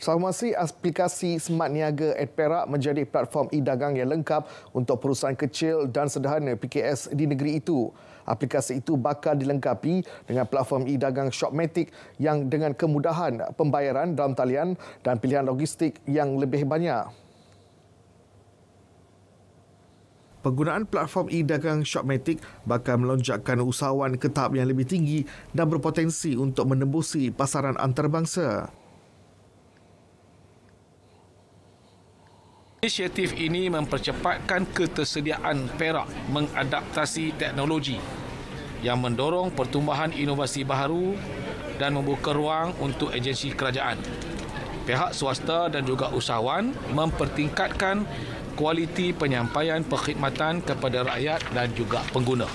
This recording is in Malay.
Farmasi aplikasi Smart Niaga at Perak menjadi platform e-dagang yang lengkap untuk perusahaan kecil dan sederhana PKS di negeri itu. Aplikasi itu bakal dilengkapi dengan platform e-dagang Shopmatic yang dengan kemudahan pembayaran dalam talian dan pilihan logistik yang lebih banyak. Penggunaan platform e-dagang Shopmatic bakal melonjakkan usahawan ke tahap yang lebih tinggi dan berpotensi untuk menembusi pasaran antarabangsa. Inisiatif ini mempercepatkan ketersediaan Perak mengadaptasi teknologi yang mendorong pertumbuhan inovasi baharu dan membuka ruang untuk agensi kerajaan. Pihak swasta dan juga usahawan mempertingkatkan kualiti penyampaian perkhidmatan kepada rakyat dan juga pengguna.